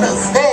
Jesus' name.